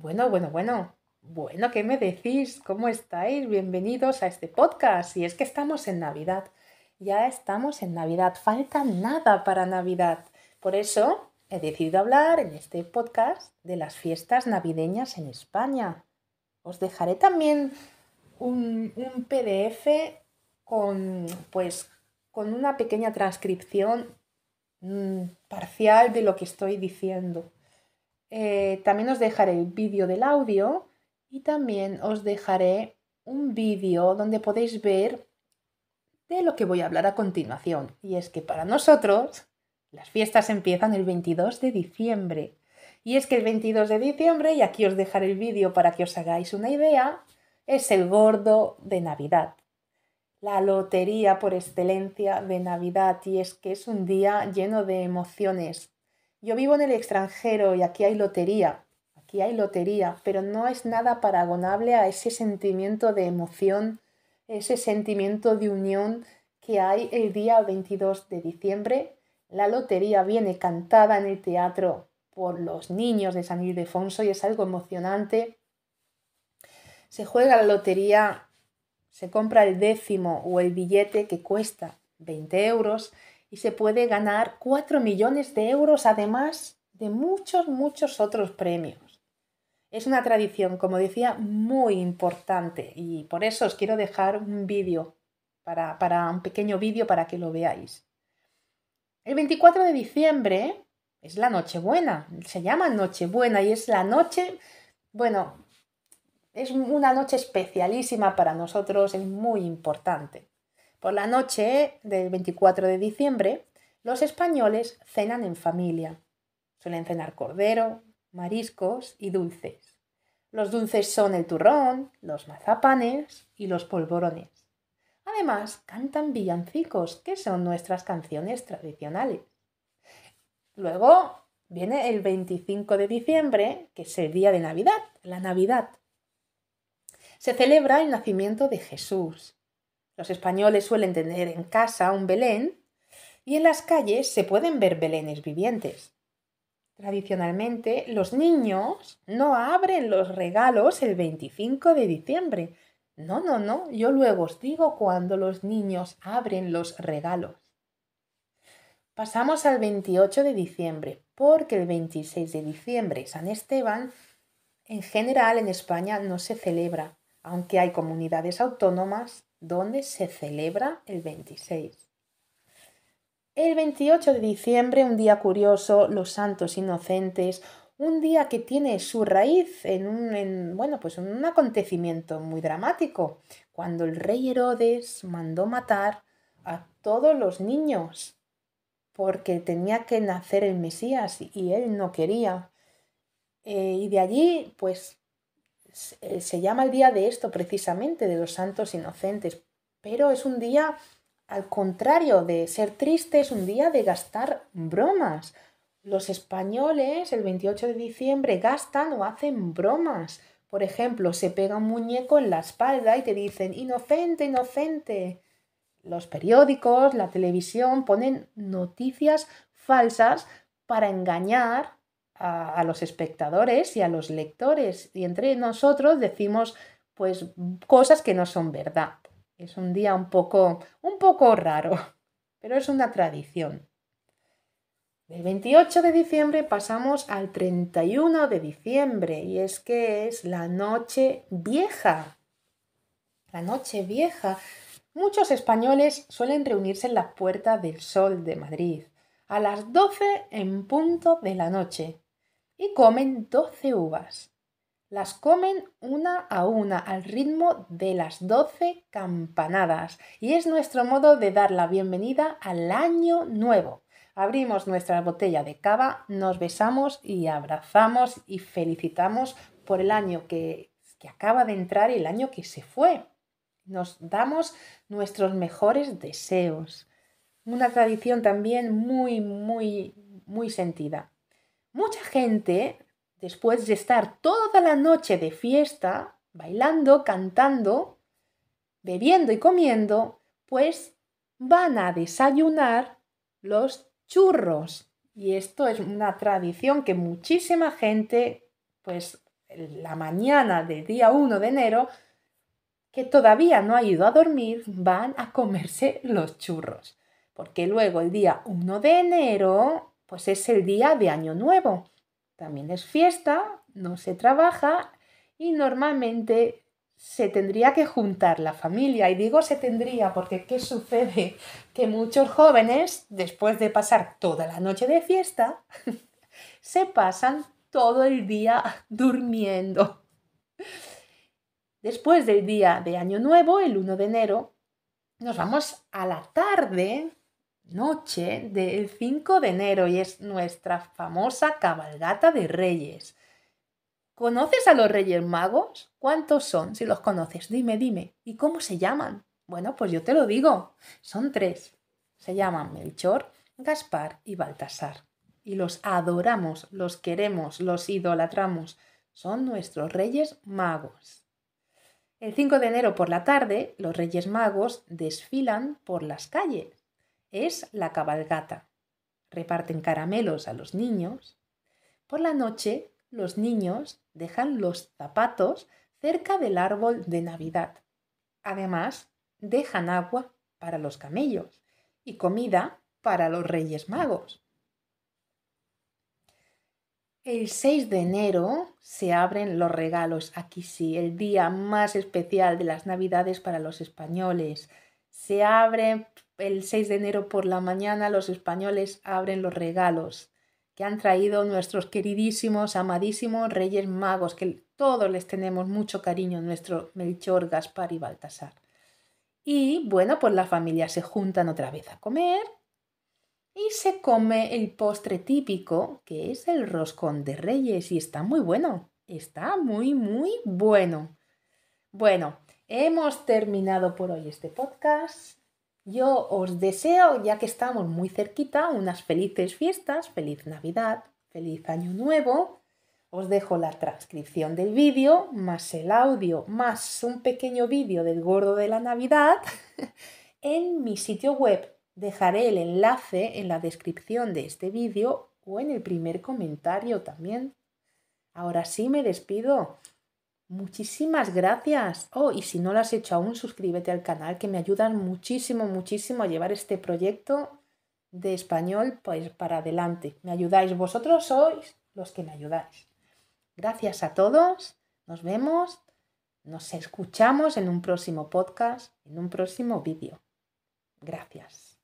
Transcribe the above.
Bueno, bueno, bueno. Bueno, ¿qué me decís? ¿Cómo estáis? Bienvenidos a este podcast. Y es que estamos en Navidad. Ya estamos en Navidad. Falta nada para Navidad. Por eso he decidido hablar en este podcast de las fiestas navideñas en España. Os dejaré también un, un PDF con, pues, con una pequeña transcripción mm, parcial de lo que estoy diciendo. Eh, también os dejaré el vídeo del audio y también os dejaré un vídeo donde podéis ver de lo que voy a hablar a continuación. Y es que para nosotros las fiestas empiezan el 22 de diciembre. Y es que el 22 de diciembre, y aquí os dejaré el vídeo para que os hagáis una idea, es el gordo de Navidad. La lotería por excelencia de Navidad. Y es que es un día lleno de emociones, yo vivo en el extranjero y aquí hay lotería, aquí hay lotería, pero no es nada paragonable a ese sentimiento de emoción, ese sentimiento de unión que hay el día 22 de diciembre. La lotería viene cantada en el teatro por los niños de San Ildefonso y es algo emocionante. Se juega la lotería, se compra el décimo o el billete que cuesta 20 euros y se puede ganar 4 millones de euros además de muchos, muchos otros premios. Es una tradición, como decía, muy importante y por eso os quiero dejar un vídeo, para, para un pequeño vídeo para que lo veáis. El 24 de diciembre es la Nochebuena, se llama Nochebuena y es la noche, bueno, es una noche especialísima para nosotros, es muy importante. Por la noche del 24 de diciembre, los españoles cenan en familia. Suelen cenar cordero, mariscos y dulces. Los dulces son el turrón, los mazapanes y los polvorones. Además, cantan villancicos, que son nuestras canciones tradicionales. Luego viene el 25 de diciembre, que es el día de Navidad, la Navidad. Se celebra el nacimiento de Jesús. Los españoles suelen tener en casa un Belén y en las calles se pueden ver belenes vivientes. Tradicionalmente, los niños no abren los regalos el 25 de diciembre. No, no, no, yo luego os digo cuando los niños abren los regalos. Pasamos al 28 de diciembre, porque el 26 de diciembre, San Esteban, en general en España no se celebra, aunque hay comunidades autónomas donde se celebra el 26. El 28 de diciembre, un día curioso, los santos inocentes, un día que tiene su raíz en un, bueno, pues en un acontecimiento muy dramático, cuando el rey Herodes mandó matar a todos los niños porque tenía que nacer el Mesías y él no quería. Eh, y de allí, pues se llama el día de esto precisamente, de los santos inocentes, pero es un día al contrario de ser triste, es un día de gastar bromas. Los españoles el 28 de diciembre gastan o hacen bromas. Por ejemplo, se pega un muñeco en la espalda y te dicen inocente, inocente. Los periódicos, la televisión ponen noticias falsas para engañar a, los espectadores y a los lectores y entre nosotros decimos pues cosas que no son verdad. Es un día un poco, un poco raro, pero es una tradición. Del 28 de diciembre pasamos al 31 de diciembre y es que es la noche vieja. La noche vieja. Muchos españoles suelen reunirse en la Puerta del Sol de Madrid a las 12 en punto de la noche y comen 12 uvas. Las comen una a una al ritmo de las 12 campanadas y es nuestro modo de dar la bienvenida al año nuevo. Abrimos nuestra botella de cava, nos besamos y abrazamos y felicitamos por el año que, que acaba de entrar y el año que se fue. Nos damos nuestros mejores deseos. Una tradición también muy, muy, muy sentida. Mucha gente, después de estar toda la noche de fiesta, bailando, cantando, bebiendo y comiendo, pues van a desayunar los churros. Y esto es una tradición que muchísima gente pues la mañana del día 1 de enero, que todavía no ha ido a dormir, van a comerse los churros. Porque luego el día 1 de enero, pues es el día de Año Nuevo. También es fiesta, no se trabaja y normalmente se tendría que juntar la familia. Y digo se tendría porque ¿qué sucede? Que muchos jóvenes, después de pasar toda la noche de fiesta, se pasan todo el día durmiendo. Después del día de Año Nuevo, el 1 de enero, nos vamos a la tarde, noche del 5 de enero y es nuestra famosa cabalgata de reyes. ¿Conoces a los Reyes Magos? ¿Cuántos son? Si los conoces, dime, dime. ¿Y cómo se llaman? Bueno, pues yo te lo digo. Son tres. Se llaman Melchor, Gaspar y Baltasar. Y los adoramos, los queremos, los idolatramos. Son nuestros Reyes Magos. El 5 de enero por la tarde, los Reyes Magos desfilan por las calles. Es la cabalgata. Reparten caramelos a los niños. Por la noche los niños dejan los zapatos cerca del árbol de Navidad. Además, dejan agua para los camellos y comida para los Reyes Magos. El 6 de enero se abren los regalos, aquí sí, el día más especial de las Navidades para los españoles. Se abre el 6 de enero por la mañana, los españoles abren los regalos que han traído nuestros queridísimos, amadísimos Reyes Magos, que todos les tenemos mucho cariño, nuestro Melchor, Gaspar y Baltasar. Y bueno, pues la familia se juntan otra vez a comer y se come el postre típico, que es el roscón de Reyes, y está muy bueno, está muy, muy bueno. Bueno, hemos terminado por hoy este podcast. Yo os deseo, ya que estamos muy cerquita, unas felices fiestas, feliz Navidad, feliz Año Nuevo. Os dejo la transcripción del vídeo, más el audio, más un pequeño vídeo del gordo de la Navidad en mi sitio web. Dejaré el enlace en la descripción de este vídeo o en el primer comentario también. Ahora sí me despido. Muchísimas gracias. Oh, y si no lo has hecho aún, suscríbete al canal que me ayudan muchísimo, muchísimo a llevar este proyecto de español pues para adelante. Me ayudáis, vosotros sois los que me ayudáis. Gracias a todos. Nos vemos. Nos escuchamos en un próximo podcast, en un próximo vídeo. Gracias.